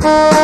Oh.